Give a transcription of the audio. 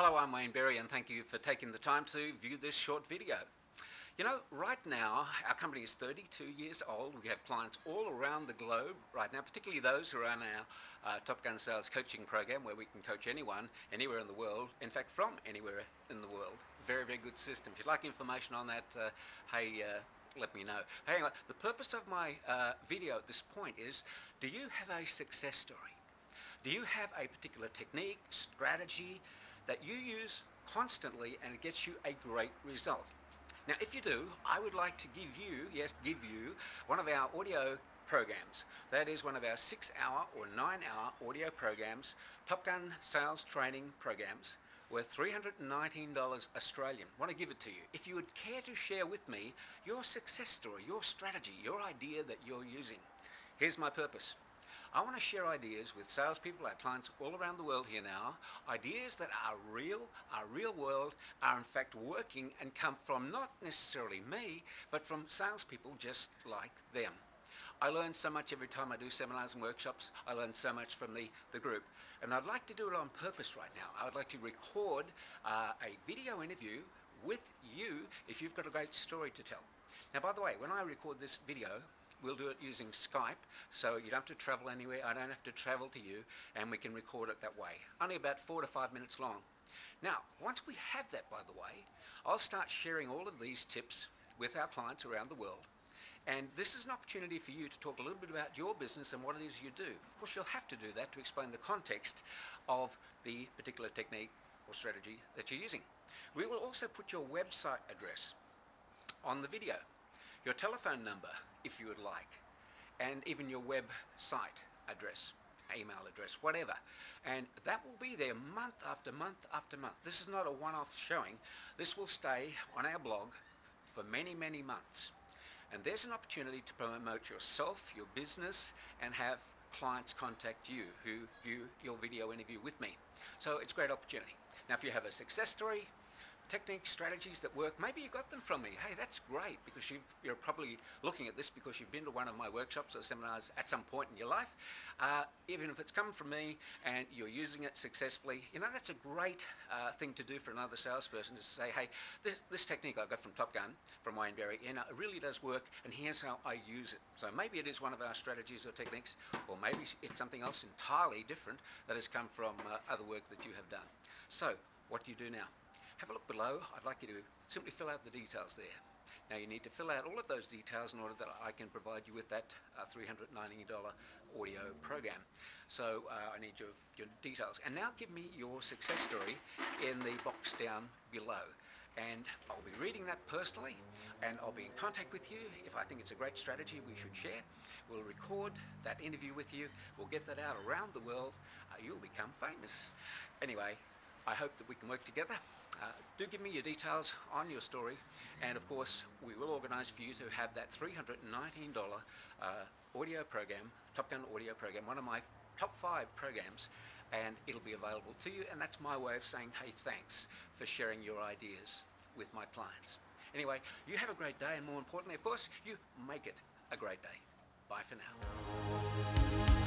Hello, I'm Wayne Berry and thank you for taking the time to view this short video. You know, right now, our company is 32 years old. We have clients all around the globe right now, particularly those who are on our uh, Top Gun Sales coaching program where we can coach anyone, anywhere in the world, in fact, from anywhere in the world. Very, very good system. If you'd like information on that, uh, hey, uh, let me know. Hang the purpose of my uh, video at this point is, do you have a success story? Do you have a particular technique, strategy, that you use constantly and it gets you a great result. Now if you do, I would like to give you, yes, give you one of our audio programs. That is one of our six hour or nine hour audio programs, Top Gun sales training programs worth $319 Australian. I want to give it to you. If you would care to share with me your success story, your strategy, your idea that you're using. Here's my purpose. I want to share ideas with salespeople, our clients all around the world here now, ideas that are real, are real world, are in fact working and come from not necessarily me, but from salespeople just like them. I learn so much every time I do seminars and workshops. I learn so much from the, the group. And I'd like to do it on purpose right now. I would like to record uh, a video interview with you if you've got a great story to tell. Now, by the way, when I record this video, We'll do it using Skype, so you don't have to travel anywhere. I don't have to travel to you, and we can record it that way. Only about four to five minutes long. Now, once we have that, by the way, I'll start sharing all of these tips with our clients around the world. And this is an opportunity for you to talk a little bit about your business and what it is you do. Of course, you'll have to do that to explain the context of the particular technique or strategy that you're using. We will also put your website address on the video your telephone number if you would like, and even your website address, email address, whatever. And that will be there month after month after month. This is not a one-off showing. This will stay on our blog for many, many months. And there's an opportunity to promote yourself, your business, and have clients contact you who view your video interview with me. So it's a great opportunity. Now, if you have a success story, techniques, strategies that work, maybe you got them from me. Hey, that's great because you are probably looking at this because you've been to one of my workshops or seminars at some point in your life. Uh, even if it's come from me and you're using it successfully, you know, that's a great uh, thing to do for another salesperson is to say, hey, this, this technique I got from Top Gun, from Wayne Berry, you know, it really does work and here's how I use it. So maybe it is one of our strategies or techniques or maybe it's something else entirely different that has come from uh, other work that you have done. So what do you do now? Have a look below. I'd like you to simply fill out the details there. Now you need to fill out all of those details in order that I can provide you with that uh, $390 audio program. So uh, I need your, your details. And now give me your success story in the box down below. And I'll be reading that personally and I'll be in contact with you. If I think it's a great strategy we should share, we'll record that interview with you. We'll get that out around the world. Uh, you'll become famous. Anyway, I hope that we can work together. Uh, do give me your details on your story and of course we will organise for you to have that $319 uh, audio program, Top Gun audio program, one of my top five programs and it'll be available to you and that's my way of saying hey thanks for sharing your ideas with my clients. Anyway, you have a great day and more importantly of course you make it a great day. Bye for now.